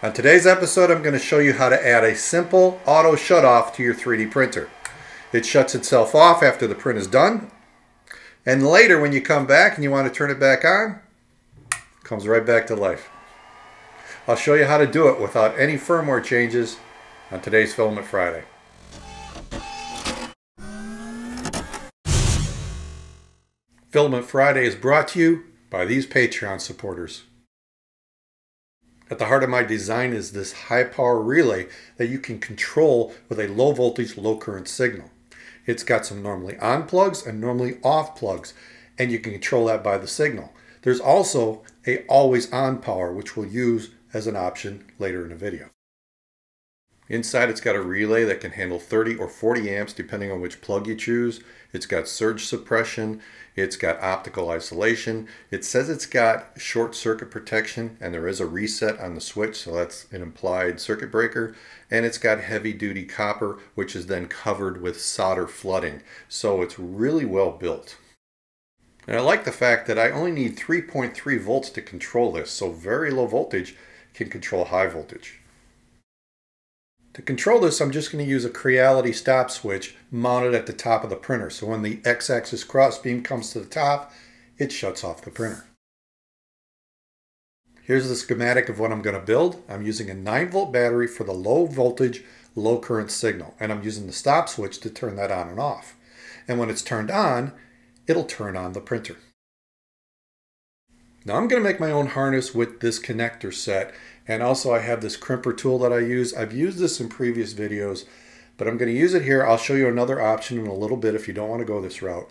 On today's episode, I'm going to show you how to add a simple auto shut off to your 3D printer. It shuts itself off after the print is done. And later, when you come back and you want to turn it back on, it comes right back to life. I'll show you how to do it without any firmware changes on today's Filament Friday. Filament Friday is brought to you by these Patreon supporters. At the heart of my design is this high power relay that you can control with a low voltage, low current signal. It's got some normally on plugs and normally off plugs, and you can control that by the signal. There's also a always on power, which we'll use as an option later in the video. Inside it's got a relay that can handle 30 or 40 amps depending on which plug you choose. It's got surge suppression. It's got optical isolation. It says it's got short circuit protection and there is a reset on the switch so that's an implied circuit breaker. And it's got heavy duty copper which is then covered with solder flooding. So it's really well built. And I like the fact that I only need 3.3 volts to control this so very low voltage can control high voltage. To control this, I'm just going to use a Creality stop switch mounted at the top of the printer. So when the x-axis crossbeam comes to the top, it shuts off the printer. Here's the schematic of what I'm going to build. I'm using a 9 volt battery for the low voltage, low current signal. And I'm using the stop switch to turn that on and off. And when it's turned on, it'll turn on the printer. Now I'm going to make my own harness with this connector set and also I have this crimper tool that I use. I've used this in previous videos, but I'm going to use it here. I'll show you another option in a little bit if you don't want to go this route.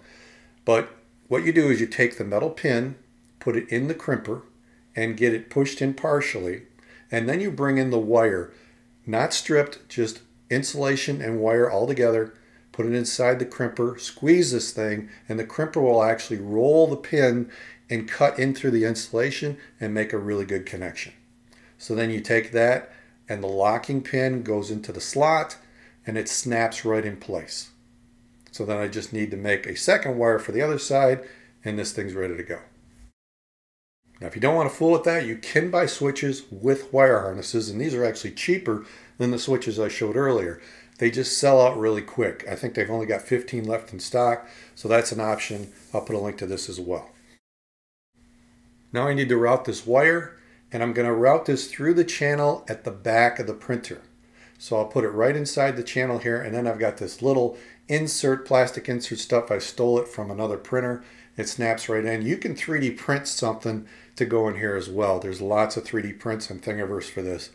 But what you do is you take the metal pin, put it in the crimper, and get it pushed in partially. And then you bring in the wire, not stripped, just insulation and wire all together. Put it inside the crimper, squeeze this thing, and the crimper will actually roll the pin and cut in through the insulation and make a really good connection. So then you take that and the locking pin goes into the slot and it snaps right in place. So then I just need to make a second wire for the other side and this thing's ready to go. Now if you don't want to fool with that, you can buy switches with wire harnesses and these are actually cheaper than the switches I showed earlier. They just sell out really quick. I think they've only got 15 left in stock, so that's an option. I'll put a link to this as well. Now I need to route this wire and I'm going to route this through the channel at the back of the printer. So I'll put it right inside the channel here and then I've got this little insert, plastic insert stuff. I stole it from another printer. It snaps right in. You can 3D print something to go in here as well. There's lots of 3D prints on Thingiverse for this.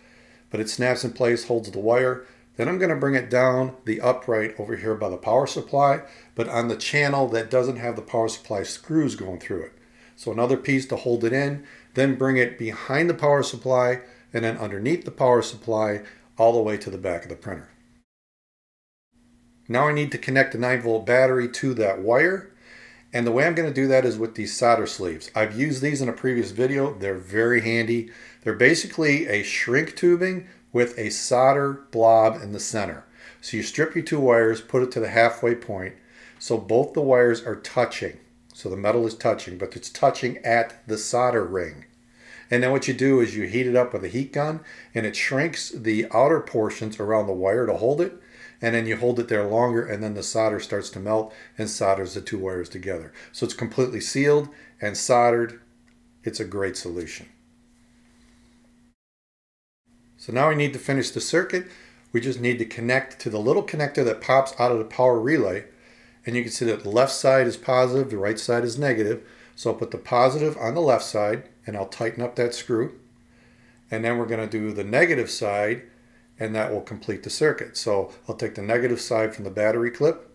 But it snaps in place, holds the wire. Then I'm going to bring it down the upright over here by the power supply, but on the channel that doesn't have the power supply screws going through it. So another piece to hold it in then bring it behind the power supply and then underneath the power supply all the way to the back of the printer. Now I need to connect the 9 volt battery to that wire and the way I'm going to do that is with these solder sleeves. I've used these in a previous video. They're very handy. They're basically a shrink tubing with a solder blob in the center. So you strip your two wires, put it to the halfway point so both the wires are touching. So the metal is touching, but it's touching at the solder ring. And then what you do is you heat it up with a heat gun and it shrinks the outer portions around the wire to hold it. And then you hold it there longer and then the solder starts to melt and solders the two wires together. So it's completely sealed and soldered. It's a great solution. So now we need to finish the circuit. We just need to connect to the little connector that pops out of the power relay and you can see that the left side is positive, the right side is negative. So I'll put the positive on the left side and I'll tighten up that screw. And then we're going to do the negative side and that will complete the circuit. So I'll take the negative side from the battery clip,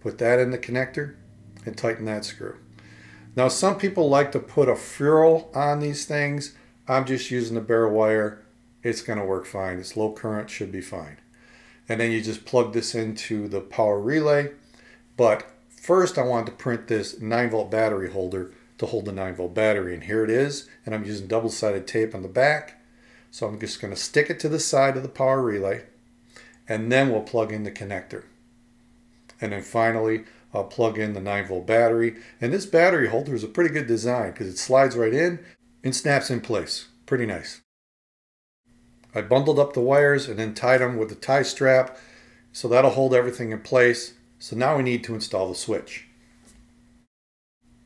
put that in the connector and tighten that screw. Now some people like to put a ferrule on these things. I'm just using the bare wire. It's going to work fine. It's low current, should be fine. And then you just plug this into the power relay but first I wanted to print this 9 volt battery holder to hold the 9 volt battery. And here it is. And I'm using double sided tape on the back. So I'm just going to stick it to the side of the power relay. And then we'll plug in the connector. And then finally, I'll plug in the 9 volt battery. And this battery holder is a pretty good design because it slides right in and snaps in place. Pretty nice. I bundled up the wires and then tied them with a tie strap. So that'll hold everything in place. So now we need to install the switch.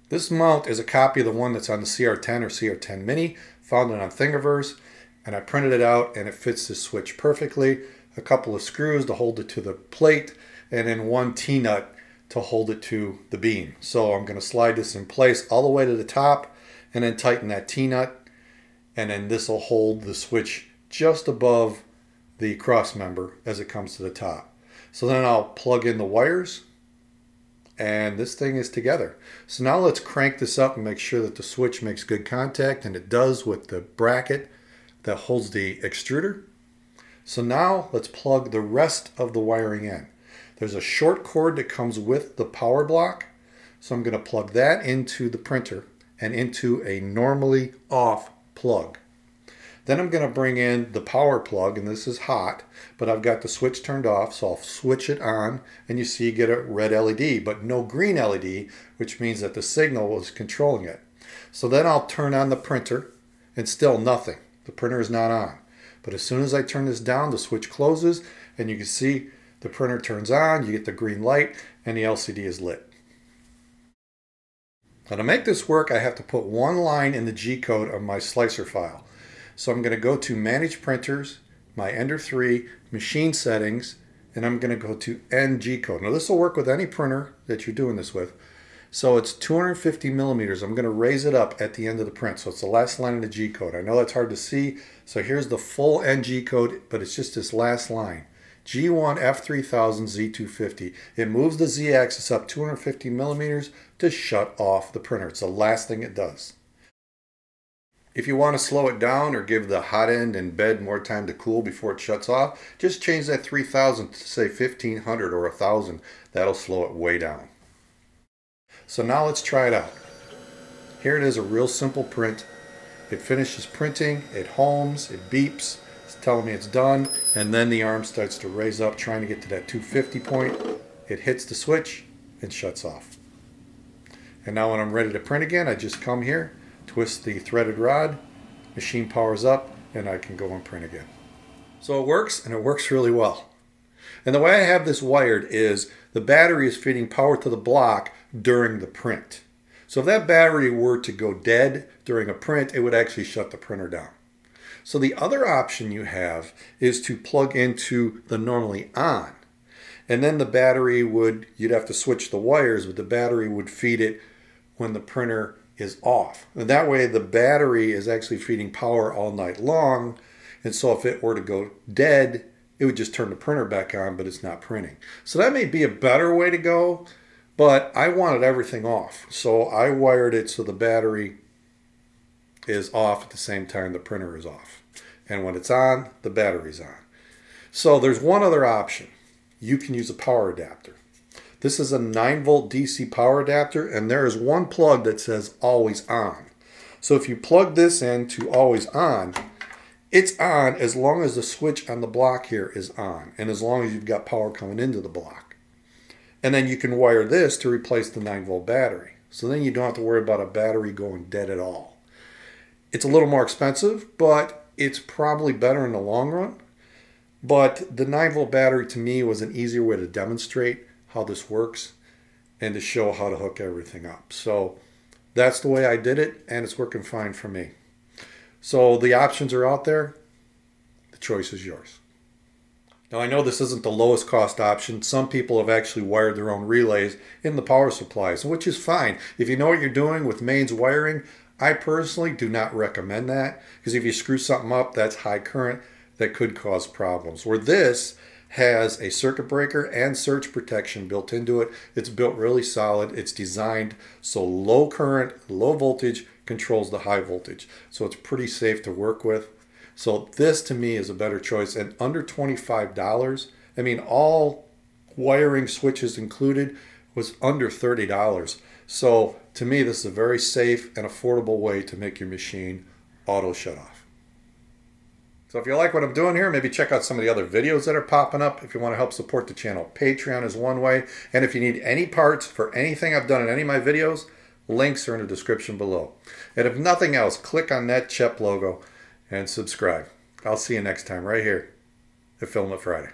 This mount is a copy of the one that's on the CR10 or CR10 Mini, found it on Thingiverse, and I printed it out and it fits the switch perfectly. A couple of screws to hold it to the plate, and then one T-nut to hold it to the beam. So I'm going to slide this in place all the way to the top and then tighten that T-nut and then this will hold the switch just above the cross member as it comes to the top. So then I'll plug in the wires and this thing is together. So now let's crank this up and make sure that the switch makes good contact and it does with the bracket that holds the extruder. So now let's plug the rest of the wiring in. There's a short cord that comes with the power block. So I'm going to plug that into the printer and into a normally off plug. Then I'm going to bring in the power plug, and this is hot, but I've got the switch turned off, so I'll switch it on, and you see you get a red LED, but no green LED, which means that the signal is controlling it. So then I'll turn on the printer, and still nothing. The printer is not on. But as soon as I turn this down, the switch closes, and you can see the printer turns on, you get the green light, and the LCD is lit. Now to make this work, I have to put one line in the G-code of my slicer file. So I'm going to go to Manage Printers, my Ender 3, Machine Settings, and I'm going to go to end G code. Now this will work with any printer that you're doing this with. So it's 250 millimeters. I'm going to raise it up at the end of the print. So it's the last line of the G code. I know that's hard to see. So here's the full end G code, but it's just this last line. G1 F3000 Z250. It moves the Z-axis up 250 millimeters to shut off the printer. It's the last thing it does. If you want to slow it down or give the hot end and bed more time to cool before it shuts off, just change that 3000 to say 1500 or 1000. That'll slow it way down. So now let's try it out. Here it is, a real simple print. It finishes printing, it homes, it beeps, it's telling me it's done, and then the arm starts to raise up trying to get to that 250 point. It hits the switch and shuts off. And now when I'm ready to print again, I just come here, twist the threaded rod, machine powers up, and I can go and print again. So it works, and it works really well. And the way I have this wired is the battery is feeding power to the block during the print. So if that battery were to go dead during a print, it would actually shut the printer down. So the other option you have is to plug into the normally on. And then the battery would, you'd have to switch the wires, but the battery would feed it when the printer is off. And that way the battery is actually feeding power all night long. And so if it were to go dead, it would just turn the printer back on, but it's not printing. So that may be a better way to go, but I wanted everything off. So I wired it so the battery is off at the same time the printer is off. And when it's on, the battery's on. So there's one other option. You can use a power adapter. This is a 9 volt DC power adapter and there is one plug that says always on. So if you plug this in to always on, it's on as long as the switch on the block here is on and as long as you've got power coming into the block. And then you can wire this to replace the 9 volt battery. So then you don't have to worry about a battery going dead at all. It's a little more expensive, but it's probably better in the long run. But the 9 volt battery to me was an easier way to demonstrate how this works and to show how to hook everything up. So that's the way I did it and it's working fine for me. So the options are out there. The choice is yours. Now I know this isn't the lowest cost option. Some people have actually wired their own relays in the power supplies, which is fine. If you know what you're doing with mains wiring, I personally do not recommend that because if you screw something up, that's high current that could cause problems. Where this has a circuit breaker and surge protection built into it. It's built really solid. It's designed so low current, low voltage controls the high voltage. So it's pretty safe to work with. So this to me is a better choice and under $25. I mean, all wiring switches included was under $30. So to me, this is a very safe and affordable way to make your machine auto shut off. So if you like what I'm doing here, maybe check out some of the other videos that are popping up. If you want to help support the channel, Patreon is one way. And if you need any parts for anything I've done in any of my videos, links are in the description below. And if nothing else, click on that CHEP logo and subscribe. I'll see you next time right here at Filament Friday.